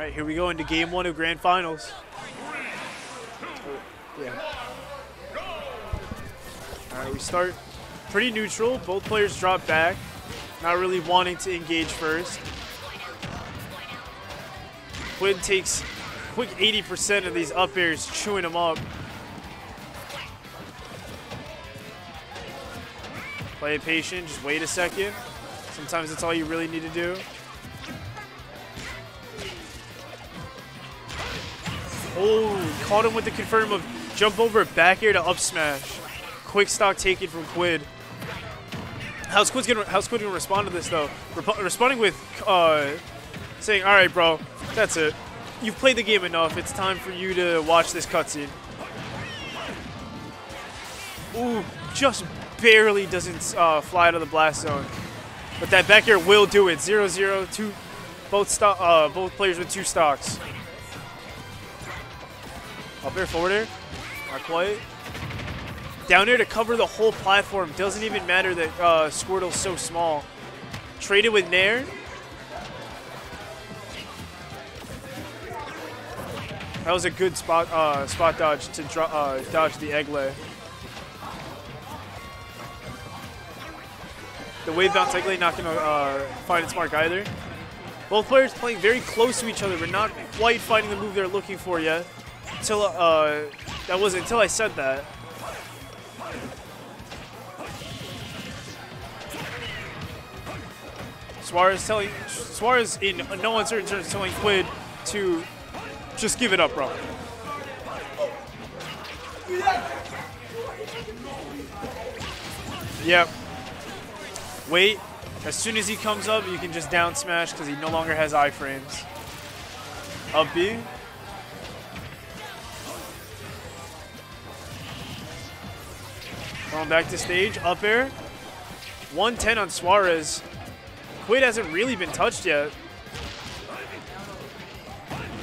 right, here we go into game one of grand finals. Yeah. All right, we start pretty neutral. Both players drop back, not really wanting to engage first. Quid takes quick 80% of these up airs, chewing them up. Play patient, just wait a second. Sometimes that's all you really need to do. Oh, caught him with the confirm of jump over back air to up smash. Quick stock taken from Quid. How's Quid gonna How's Quid gonna respond to this though? Rep responding with uh, saying, "All right, bro, that's it. You've played the game enough. It's time for you to watch this cutscene." Ooh, just barely doesn't uh, fly out of the blast zone. But that back air will do it. 0-0, two, both uh, both players with two stocks. Up air, forward air. Not quite. Down air to cover the whole platform. Doesn't even matter that uh, Squirtle's so small. Traded with Nair. That was a good spot uh, spot dodge to uh, dodge the egg lay. The wave bounce egg lay not going to uh, find its mark either. Both players playing very close to each other, but not quite finding the move they're looking for yet. Until uh, that was until I said that. Suarez telling Suarez in no uncertain terms telling Quid to just give it up, bro. Yep. Wait. As soon as he comes up, you can just down smash because he no longer has iframes. Up B. Back to stage. Up air. 110 on Suarez. Quid hasn't really been touched yet.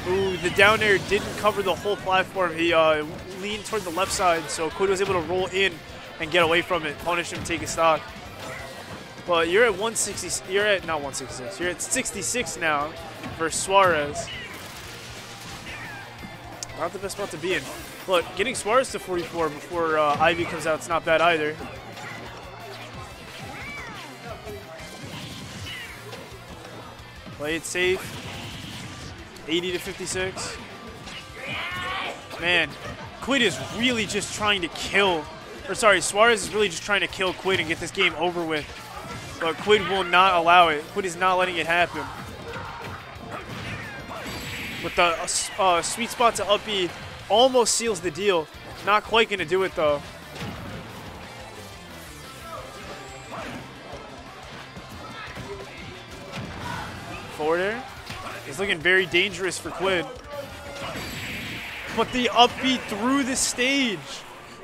Ooh, the down air didn't cover the whole platform. He uh, leaned toward the left side, so Quid was able to roll in and get away from it, punish him, take a stock. But you're at 160. You're at not 166. You're at 66 now for Suarez. Not the best spot to be in. Look, getting Suarez to 44 before uh, Ivy comes out is not bad either. Play it safe. 80 to 56. Man, Quid is really just trying to kill, or sorry, Suarez is really just trying to kill Quid and get this game over with. But Quid will not allow it. Quid is not letting it happen. With the uh, uh sweet spot to up B, almost seals the deal. Not quite going to do it, though. Forward air. It's looking very dangerous for Quid. But the up B through the stage.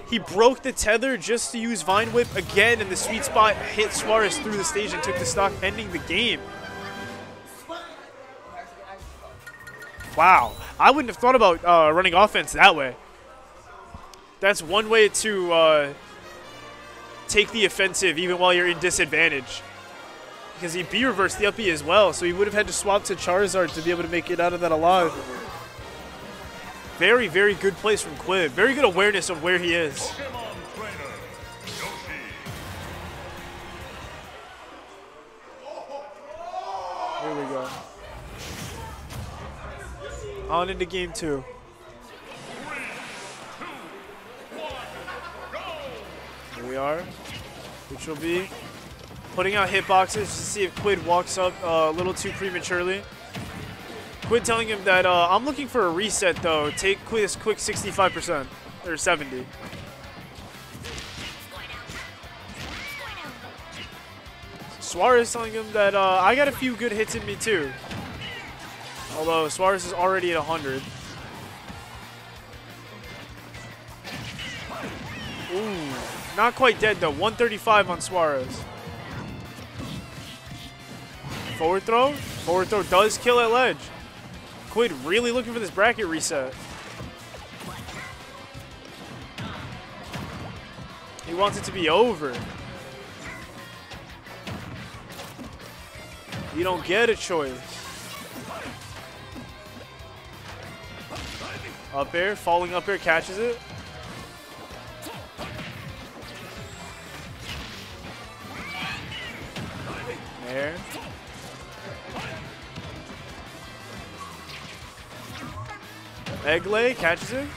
He broke the tether just to use Vine Whip again, and the sweet spot hit Suarez through the stage and took the stock, ending the game. Wow. I wouldn't have thought about uh, running offense that way. That's one way to uh, take the offensive even while you're in disadvantage. Because he B-reversed the up B as well, so he would have had to swap to Charizard to be able to make it out of that alive. Very, very good place from Quid. Very good awareness of where he is. Here we go. On into game two. Here we are. Which will be putting out hitboxes to see if Quid walks up uh, a little too prematurely. Quid telling him that uh, I'm looking for a reset though. Take Quid's quick 65% or 70. Suarez telling him that uh, I got a few good hits in me too. Although Suarez is already at 100. Ooh, not quite dead though. 135 on Suarez. Forward throw. Forward throw does kill at ledge. Quid really looking for this bracket reset. He wants it to be over. You don't get a choice. Up air, falling up air, catches it. There. Egg lay, catches it.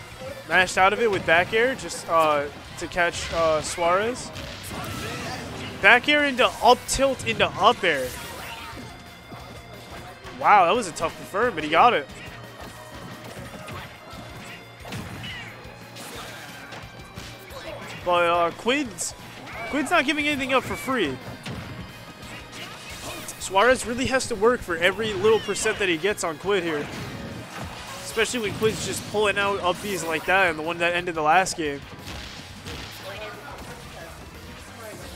Mashed out of it with back air just uh, to catch uh, Suarez. Back air into up tilt into up air. Wow, that was a tough confirm, but he got it. But uh, Quid's, Quid's not giving anything up for free. Suarez really has to work for every little percent that he gets on Quid here. Especially when Quid's just pulling out up Bs like that and the one that ended the last game.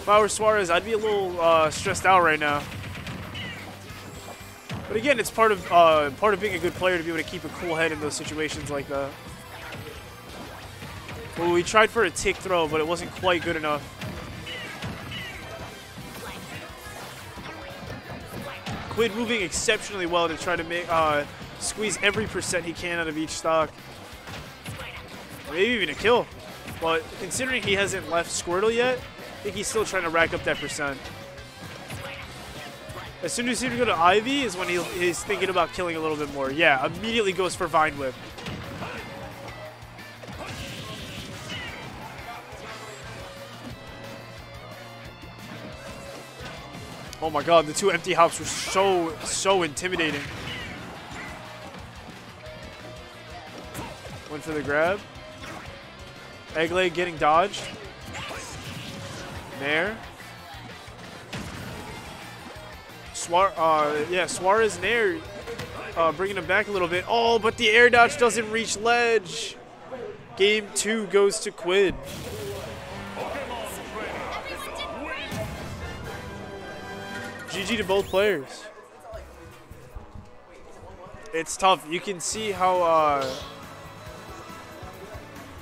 If I were Suarez, I'd be a little uh, stressed out right now. But again, it's part of uh, part of being a good player to be able to keep a cool head in those situations like that. Well, we tried for a tick throw, but it wasn't quite good enough. Quid moving exceptionally well to try to make uh, squeeze every percent he can out of each stock. Maybe even a kill. But considering he hasn't left Squirtle yet, I think he's still trying to rack up that percent. As soon as he go to Ivy is when he, he's thinking about killing a little bit more. Yeah, immediately goes for Vine Whip. Oh my god, the two empty hops were so, so intimidating. Went for the grab. Egg lay getting dodged. Nair. Suar uh, yeah, Suarez Nair uh, bringing him back a little bit. Oh, but the air dodge doesn't reach ledge. Game two goes to Quid. To both players. It's tough. You can see how uh,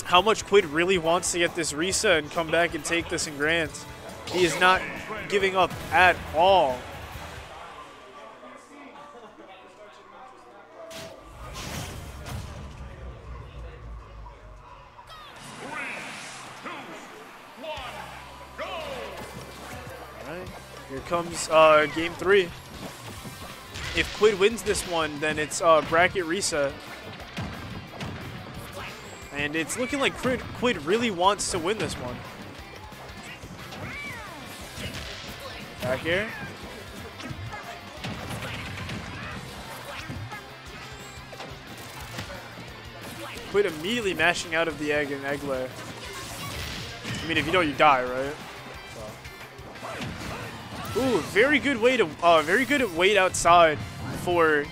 how much Quid really wants to get this reset and come back and take this in grands. He is not giving up at all. Here comes uh, game three. If Quid wins this one, then it's uh, bracket reset. And it's looking like Quid, Quid really wants to win this one. Back here. Quid immediately mashing out of the egg and egg layer. I mean, if you know, you die, right? Ooh, very good way to, uh, very good wait outside for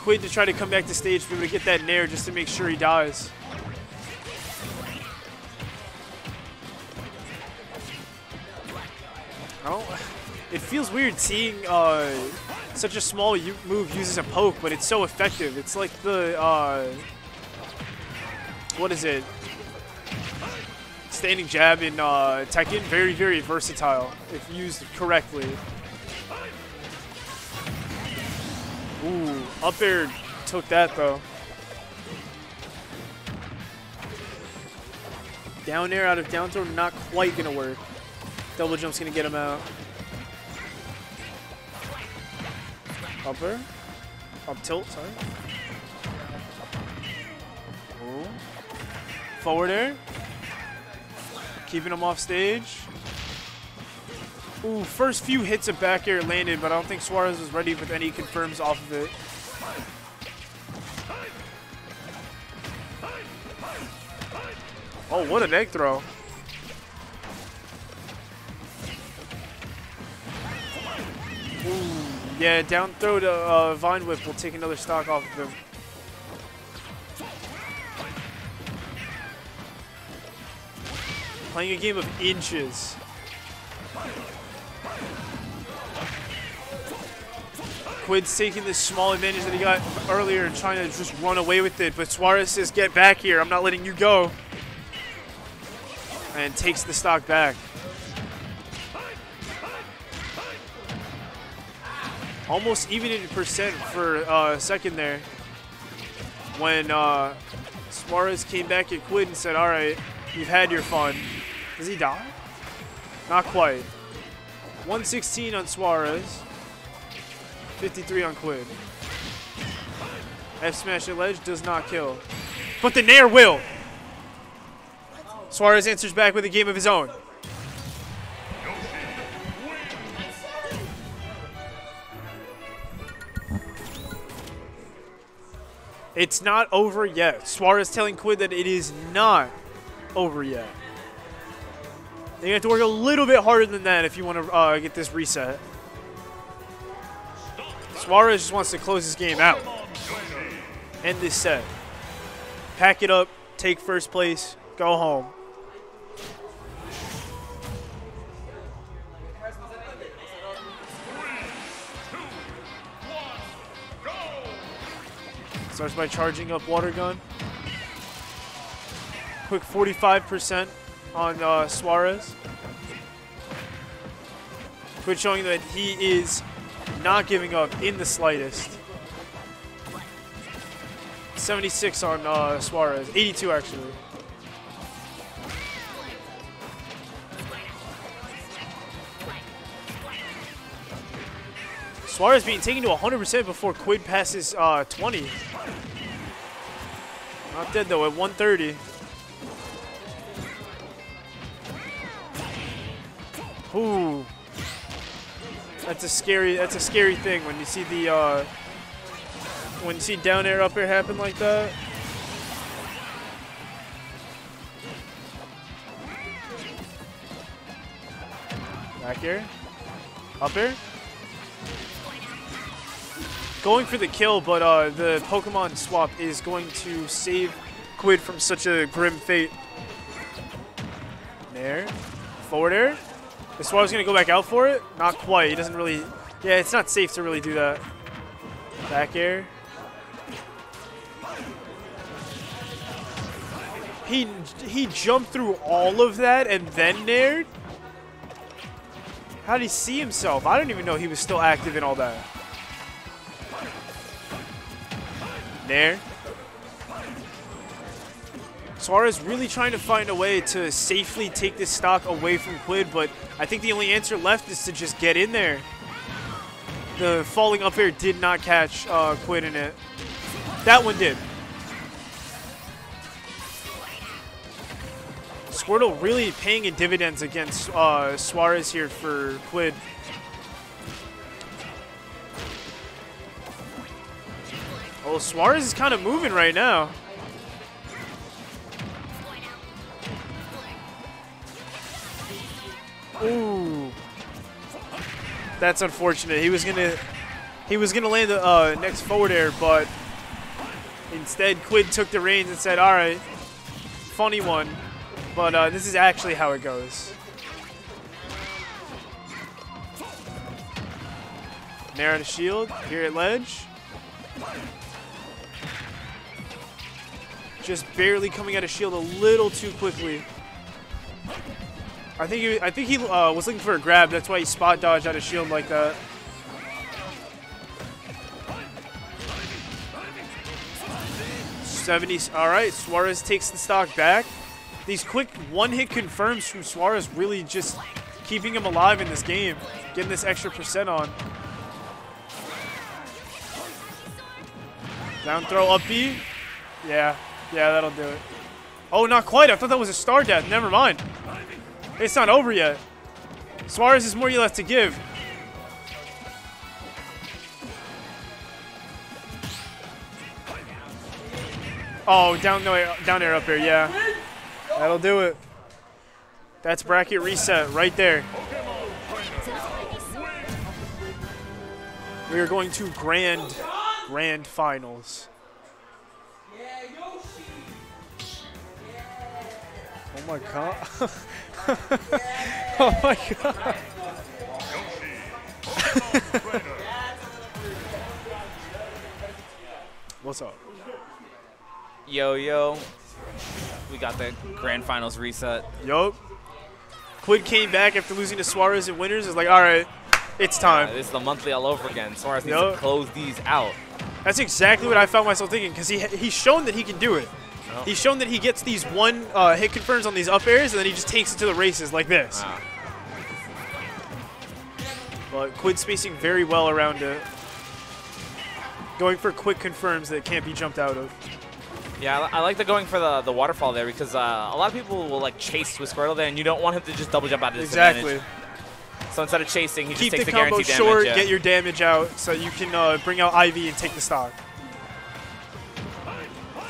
Quid to try to come back to stage, be able to get that nair just to make sure he dies. Oh, it feels weird seeing uh, such a small move uses a poke, but it's so effective. It's like the, uh, what is it? Standing jab in uh, Tekken. Very, very versatile if used correctly. Ooh, up air took that though. Down air out of down throw, not quite gonna work. Double jump's gonna get him out. Up air. Up tilt, sorry. Ooh. Forward air. Keeping him off stage. Ooh, first few hits of back air landed, but I don't think Suarez was ready with any confirms off of it. Oh, what an egg throw. Ooh, yeah, down throw to uh, Vine Whip will take another stock off of him. Playing a game of inches. Quid's taking this small advantage that he got earlier and trying to just run away with it. But Suarez says, get back here. I'm not letting you go. And takes the stock back. Almost even in percent for uh, a second there. When uh, Suarez came back at Quid and said, all right, you've had your fun. Does he die? Not quite. 116 on Suarez. 53 on Quid. F smash at ledge does not kill. But the Nair will. Suarez answers back with a game of his own. It's not over yet. Suarez telling Quid that it is not over yet. You have to work a little bit harder than that if you want to uh, get this reset. Suarez just wants to close this game out. End this set. Pack it up, take first place, go home. Starts by charging up water gun. Quick 45% on uh, Suarez. Quid showing that he is not giving up in the slightest. 76 on uh, Suarez. 82 actually. Suarez being taken to 100% before Quid passes uh, 20. Not dead though at 130. Ooh. That's a scary that's a scary thing when you see the uh, when you see down air up air happen like that. Back air. Up air. Going for the kill, but uh, the Pokemon swap is going to save Quid from such a grim fate. There. Forward air. The was going to go back out for it? Not quite. He doesn't really... Yeah, it's not safe to really do that. Back air. He, he jumped through all of that and then naired? How did he see himself? I don't even know he was still active in all that. Nair. Suarez really trying to find a way to safely take this stock away from Quid, but I think the only answer left is to just get in there. The falling up air did not catch uh, Quid in it. That one did. Squirtle really paying in dividends against uh, Suarez here for Quid. Oh, Suarez is kind of moving right now. Ooh. That's unfortunate. He was gonna he was gonna land the uh, next forward air, but instead Quid took the reins and said, all right, funny one, but uh, this is actually how it goes. Nair a shield, here at ledge. Just barely coming out of shield a little too quickly. I think he, I think he uh, was looking for a grab. That's why he spot dodged out of shield like that. Seventy. All right, Suarez takes the stock back. These quick one-hit confirms from Suarez really just keeping him alive in this game, getting this extra percent on. Down throw up B. Yeah, yeah, that'll do it. Oh, not quite. I thought that was a star death. Never mind. It's not over yet. Suarez is more you left to give. Oh, down no down air up here, yeah. That'll do it. That's bracket reset right there. We are going to grand grand finals. Oh my god. oh my god. What's up? Yo, yo. We got the grand finals reset. Yup. Quid came back after losing to Suarez and winners. Is like, all right, it's time. Yeah, this is the monthly all over again. Suarez needs yep. to close these out. That's exactly what I found myself thinking because he he's shown that he can do it. Oh. He's shown that he gets these one uh, hit confirms on these up airs, and then he just takes it to the races like this. Wow. But Quid spacing very well around it. Going for quick confirms that can't be jumped out of. Yeah, I, I like the going for the, the waterfall there because uh, a lot of people will like chase with Squirtle there, and you don't want him to just double jump out of Exactly. disadvantage. So instead of chasing, he Keep just takes the the, combo guaranteed short, damage. yeah. get your damage out, so you can uh, bring out Ivy and take the stock.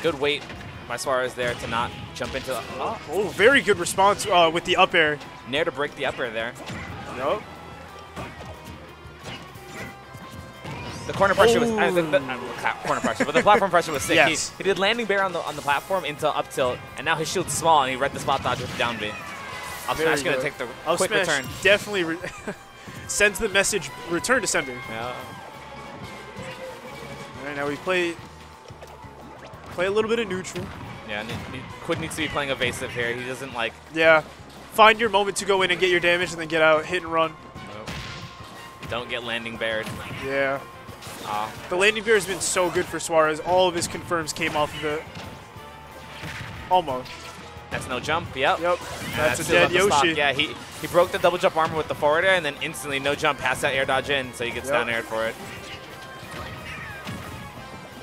Good weight by Suarez is there to not jump into the. Oh, Oh, very good response uh, with the up air. Nair to break the upper there. Yup. The corner pressure was uh, the, the, Ooh. uh, corner pressure, but the platform pressure was sick. Yes. He, he did landing bair on the on the platform into up tilt, and now his shield's small, and he read the spot dodge with the down B. Up Very smash gonna take the Up quick smash return. definitely re sends the message return to sender. Yeah. All right, now we play play a little bit of neutral. Yeah, Quid needs to be playing evasive here. He doesn't like. Yeah. Find your moment to go in and get your damage and then get out, hit and run. Don't get landing baired. Yeah. Ah, The landing bair has been so good for Suarez. All of his confirms came off of it. Almost. that's no jump. Yep. Yep. And That's a dead the stop. Yoshi. Yeah, he he broke the double jump armor with the forward air, and then instantly no jump past that air dodge in, so he gets Yep. down aired for it.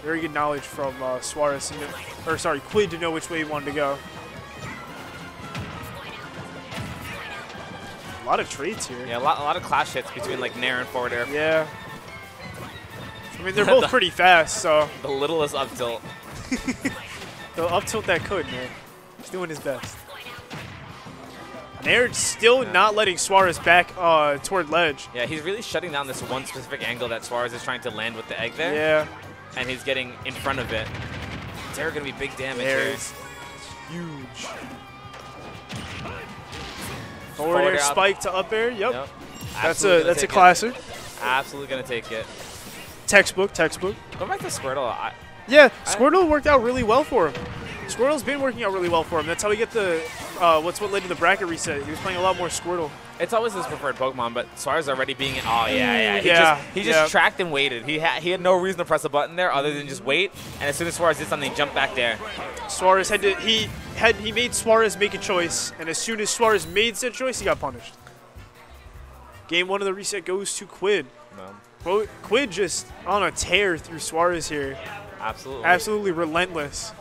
Very good knowledge from uh, Suarez, know, or sorry, Quid to know which way he wanted to go. A lot of trades here. Yeah, a lot, a lot of clash hits between like Nair and forward air. Yeah. I mean, they're both pretty fast, so The littlest up tilt. they'll up tilt that could, man. He's doing his best. Naird still not letting Suarez back uh, toward ledge. Yeah, he's really shutting down this one specific angle that Suarez is trying to land with the egg there, Yeah. And he's getting in front of it. There gonna be big damage There's here. huge. Forward Forward air air spike to up air. Yep. Yep. That's a that's a take it. classic. Absolutely gonna take it. Textbook, textbook. Going back to Squirtle, I, Yeah, I- Squirtle worked out really well for him. Squirtle's been working out really well for him. That's how we get the uh, what's what led to the bracket reset. He was playing a lot more Squirtle. It's always his preferred Pokemon, but Suarez already being in. Oh yeah, yeah. He Yeah, just he just yeah. tracked and waited. He had he had no reason to press a button there other than just wait. And as soon as Suarez did something, he jumped back there. Suarez had to he had he made Suarez make a choice, and as soon as Suarez made said choice, he got punished. Game one of the reset goes to Quid. No, Well, Quid just on a tear through Suarez here. absolutely. Absolutely relentless.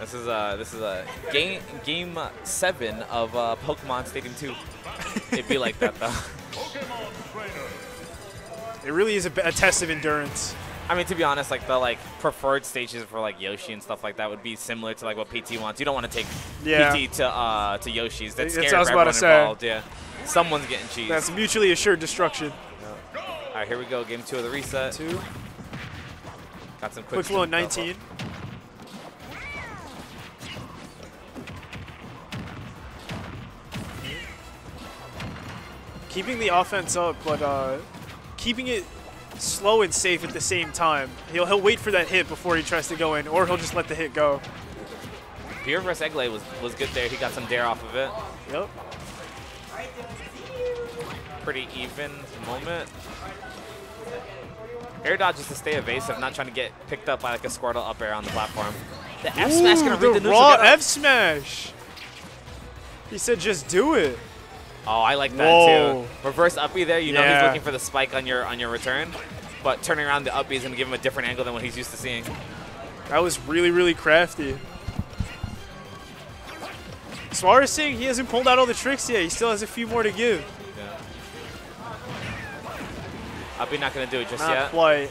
This is a this is a game game seven of uh, Pokemon Stadium Two. It'd be like that though. It really is a, a test of endurance. I mean, to be honest, like the like preferred stages for like Yoshi and stuff like that would be similar to like what PT wants. You don't want to take Yeah. PT to uh to Yoshi's. That's That's scary was for about to everyone say. involved. Yeah, someone's getting cheese. That's mutually assured destruction. All right, here we go. Game two of the reset. Two. Got some quick. Quick flow in stuff. Keeping the offense up, but uh, keeping it slow and safe at the same time. He'll he'll wait for that hit before he tries to go in, or he'll just let the hit go. Beer vs. Egglay was was good there. He got some dare off of it. Yep. Pretty even moment. Air dodges to stay evasive, not trying to get picked up by like a Squirtle up air on the platform. The F smash gonna Ooh, read the the raw. F smash. He said, "Just do it." Oh, I like that Whoa. too. Reverse up B there. You know Yeah. he's looking for the spike on your on your return, but turning around the up B is gonna give him a different angle than what he's used to seeing. That was really, really crafty. Suarez saying he hasn't pulled out all the tricks yet. He still has a few more to give. Yeah. Up B not gonna do it just Not yet. quite.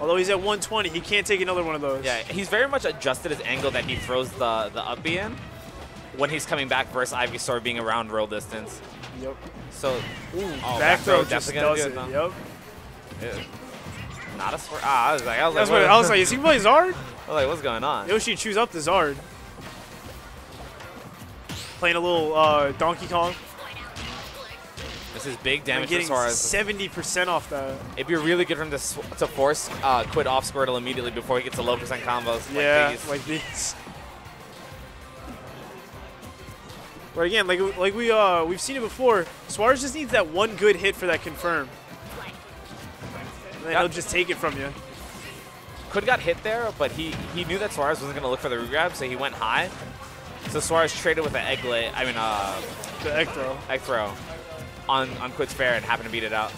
Although he's at 120, he can't take another one of those. Yeah, he's very much adjusted his angle that he throws the the up B in when he's coming back versus Ivysaur being around real distance. Yep. So Ooh, Oh, back throw definitely just does do it. it, though. Yep. yeah. not a swear. Ah, I was like, I was That's like, what I was like. Is he playing Zard? I was like, what's going on? Yoshi chews up the Zard. Playing a little uh, Donkey Kong. This is big and damage for getting Suarez. 70% off that. It'd be really good for him to, sw- to force uh, Quid off Squirtle immediately before he gets a low percent combos. Yeah, like these. like But again, like like we uh we've seen it before. Suarez just needs that one good hit for that confirm. And then Yep. he'll just take it from you. Quid got hit there, but he, he knew that Suarez wasn't going to look for the regrab, so he went high. So Suarez traded with an egg lay, I mean, uh, The egg throw. egg throw on, on Quid's fair and happened to beat it out.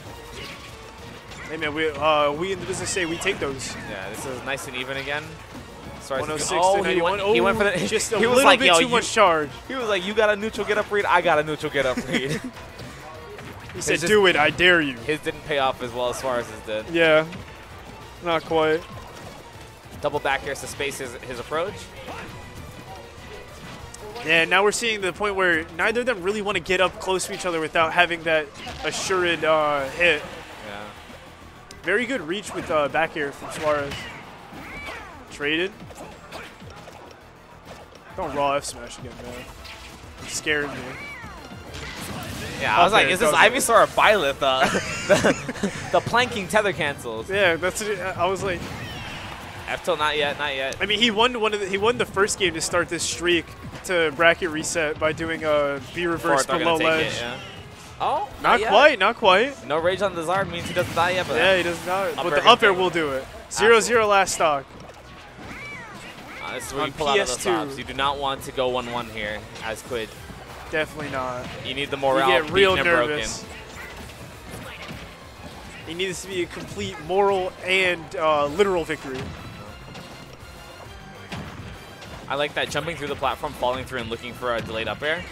Hey man, we uh, we in the business say we take those. Yeah, this is nice and even again. Is 106 good. to oh, he 91. went, he went for the. Just a he was little like, bit Yo, too you, much charge. He was like, you got a neutral get up read, I got a neutral get up read. He said, just- "Do it, I dare you." His didn't pay off as well as Suarez's did. Yeah, not quite. Double back airs to space his, his approach. Yeah, now we're seeing the point where neither of them really want to get up close to each other without having that assured uh, hit. Yeah. Very good reach with uh, back air from Suarez. Traded. Don't raw F smash again, man. It scared me. Yeah, I was Up like, is this. Ivysaur or Byleth? Uh, the, the planking tether cancels. Yeah, that's. It. I was like, F tilt, not yet, not yet. I mean, he won one of the, he won the first game to start this streak to bracket reset by doing a B reverse Fourth below ledge. it, yeah. Oh, Not yet. quite, not quite. No rage on the Zard means he doesn't die yet, but Yeah, he does not. Up But the up air will do it. Zero zero last stock. Uh, this is where on you pull out of PS2. You do not want to go 1-1 here as Quid. Definitely not. You need the morale You get real nervous. It needs to be a complete moral and uh, literal victory. I like that jumping through the platform, falling through, and looking for a delayed up air.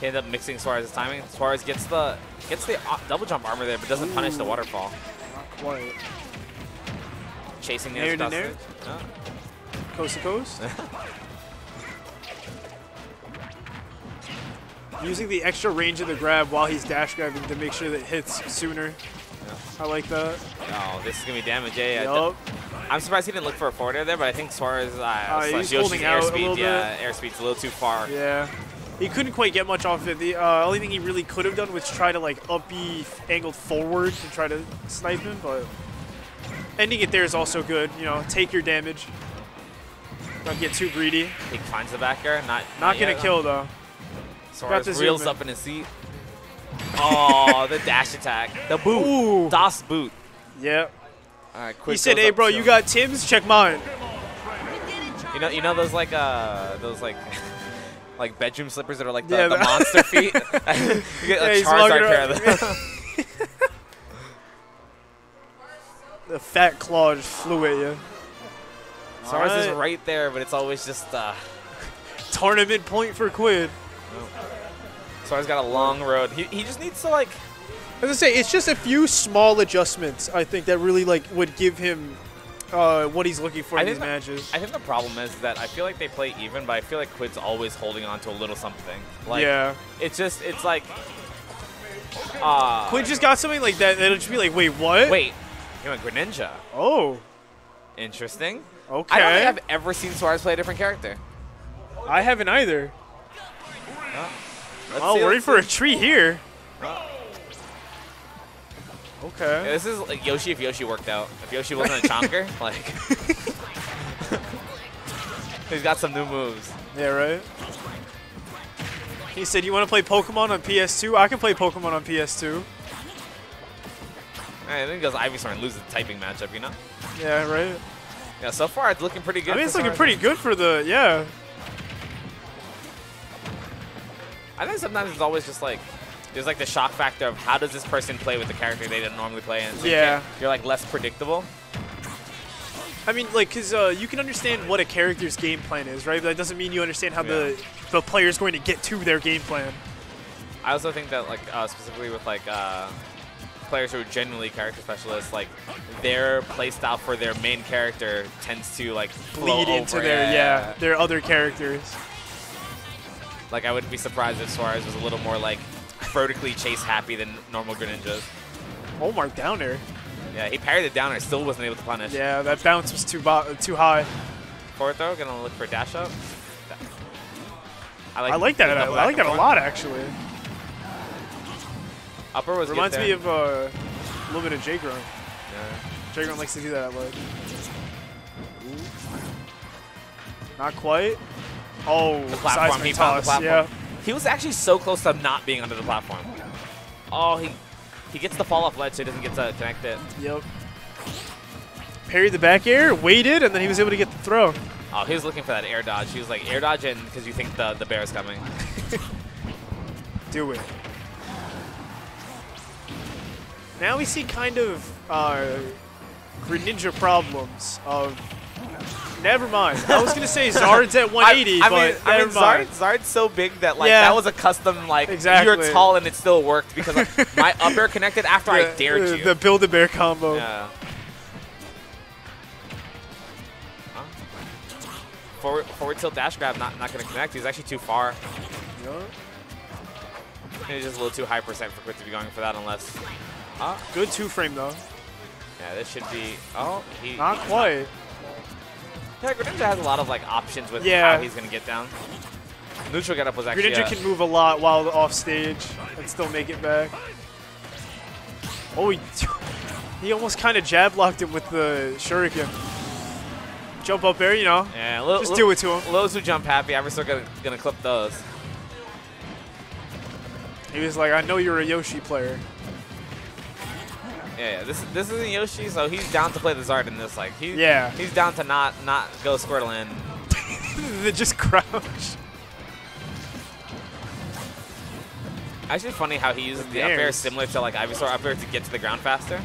He ended up mixing Suarez's timing. Suarez gets the gets the double jump armor there, but doesn't punish the waterfall. Not quite. Chasing the edge to of nair? dusted. No. Coast to coast. Using the extra range of the grab while he's dash grabbing to make sure that it hits sooner. I like that. Oh, this is gonna be damage. Yeah, yeah. Yup. I'm surprised he didn't look for a forward air there, but I think Suarez uh, Uh, slash Yoshi's holding out a airspeed, little yeah, airspeed's a little too far. Yeah. He couldn't quite get much off it. The uh, only thing he really could have done was try to like up B angled forward to try to snipe him, but ending it there is also good. You know, take your damage. Don't get too greedy. He finds the back air, not Not gonna yet. kill though. Suarez to reels in. up in his seat. Oh, the dash attack, the boot, Ooh. Das boot. Yep. All right, quick. He said, "Hey, bro, you got Tim's? Check mine." you know, you know those like uh, those like." Like bedroom slippers that are like the, Yeah, the monster feet. you get a Charizard pair of them. The fat claw just flew at you. Suarez is right there, but it's always just uh, Tournament point for Quid. Suarez got a long road. He, he just needs to like As I say, it's just a few small adjustments. I think that really like would give him uh, what he's looking for I in these that- matches. I think the problem is that I feel like they play even, but I feel like Quid's always holding on to a little something. Like, yeah. It's just, it's like, uh, Quid just got something like that. It'll just be like, wait, what? Wait, he went Greninja. Oh, Interesting. Okay. I don't think I've ever seen Suarez play a different character. I haven't either. Let's Oh, see, we're in for a tree treat here. Yeah, Okay. this is like Yoshi if Yoshi worked out. If Yoshi wasn't a chonker, like, he's got some new moves. Yeah, right. He said, "You want to play Pokemon on PS2? I can play Pokemon on PS2." I think he goes Ivysaur and loses the typing matchup, you know? Yeah, right. Yeah, so far it's looking pretty good. I mean, it's looking pretty good for the yeah. I think sometimes it's always just like there's like the shock factor of how does this person play with the character they didn't normally play, and so Yeah. can't- you're like less predictable. I mean, like, cause uh, you can understand what a character's game plan is, right? But that doesn't mean you understand how the the player's going to get to their game plan. I also think that like uh, specifically with like uh, players who are genuinely character specialists, like their playstyle for their main character tends to like Bleed into over, their yeah, their other characters. Like I wouldn't be surprised if Suarez was a little more like vertically chase happy than normal Greninjas. Oh my down. Yeah, he parried it down and still wasn't able to punish. Yeah, that bounce was too too high. Forward throw, gonna look for dash up. I like that. the I, I like that a lot actually. Upper was Reminds me of uh, a little bit of J Grunt. Yeah. J Grunt likes to do that at ledge. Not quite. Oh, The platform, he found the platform. Yeah. He was actually so close to not being under the platform. Oh, he he gets the fall off ledge, so he doesn't get to connect it. Yep. parried the back air, waited, and then he was able to get the throw. Oh, he was looking for that air dodge. He was like air dodge in because you think the the bair is coming. Do it. Now we see kind of uh, Greninja problems of. Never mind. I was gonna say Zard's at 180, I, I but mean, I mean, Zard. Zard's so big that like Yeah. that was a custom like Exactly. you're tall and it still worked because like, my up air connected after I dared the, you. The build a bear combo. yeah. Huh? Forward, forward tilt dash grab not not gonna connect. He's actually too far. Yeah. He's just a little too high percent for Quid to be going for that unless. Oh, Good two frame though. yeah, this should be. Oh, he. Not he's quite. Yeah, Greninja has a lot of like options with Yeah. how he's gonna get down. Neutral getup was actually. Greninja can move a lot while off stage and still make it back. Oh, he, he almost kind of jab locked him with the shuriken. Jump up there, you know. Yeah, little, Just do it to him. Those who jump happy, I'm still gonna gonna clip those. He was like, I know you're a Yoshi player. Yeah, yeah. This this isn't Yoshi, so he's down to play the Zard in this. Like he, Yeah. he's down to not not go Squirtle in. they just crouch. Actually, funny how he uses the up air similar to like Ivysaur up air to get to the ground faster.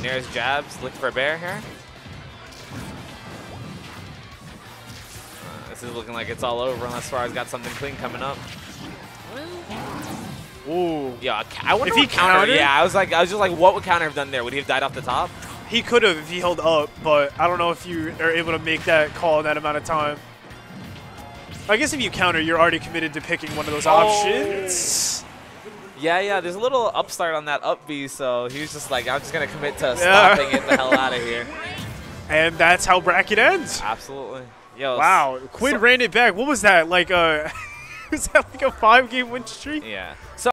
Nair's jabs, look for a bair here. Uh, this is looking like it's all over unless Farah's got something clean coming up. Ooh. Yeah, I wonder If he counter. countered? Yeah, I was like, I was just like, what would counter have done there? Would he have died off the top? He could have if he held up, but I don't know if you are able to make that call in that amount of time. I guess if you counter, you're already committed to picking one of those Oh. options. Yeah, yeah. There's a little upstart on that up B, so he was just like, I'm just gonna commit to Yeah. stopping it the hell out of here. And that's how bracket ends. Absolutely. Yo. Wow, Quid so- ran it back. What was that? Like uh, a was that like a five game win streak? Yeah. So